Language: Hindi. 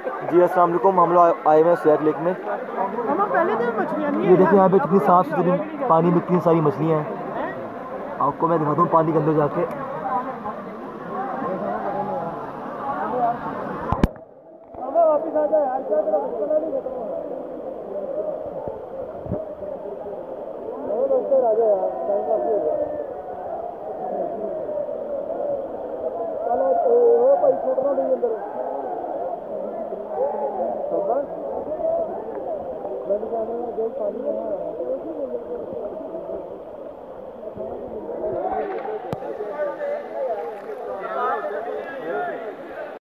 जी अस्सलाम वालेकुम। हम लोग आए हुए सैक लेक में। ये देखिए यहाँ पे कितनी साफ़ सुथरी पानी में कितनी सारी मछलियाँ हैं। आपको मैं दिखाता हूँ पानी के अंदर जाके। चलो वो भाई छोड़ना नहीं अंदर। जाने में जो पानी यहाँ